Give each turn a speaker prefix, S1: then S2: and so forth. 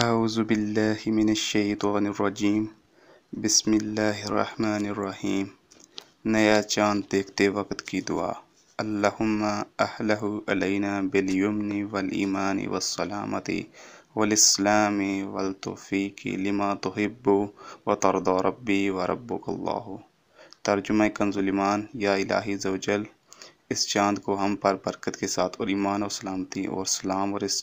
S1: اعوذ باللہ من الشیطان الرجیم بسم اللہ الرحمن الرحیم نیا چاند دیکھتے وقت کی دعا. اللہم اہلہ علینا بالیمن والایمان والسلامتی والاسلام والتوفیق لما تحب وترضى ربی وربک اللہ. ترجمہ کنز الایمان یا الہی زوجل، اس چاند کو ہم پر برکت کے ساتھ اور ایمان اور سلامتی اور سلام اور اس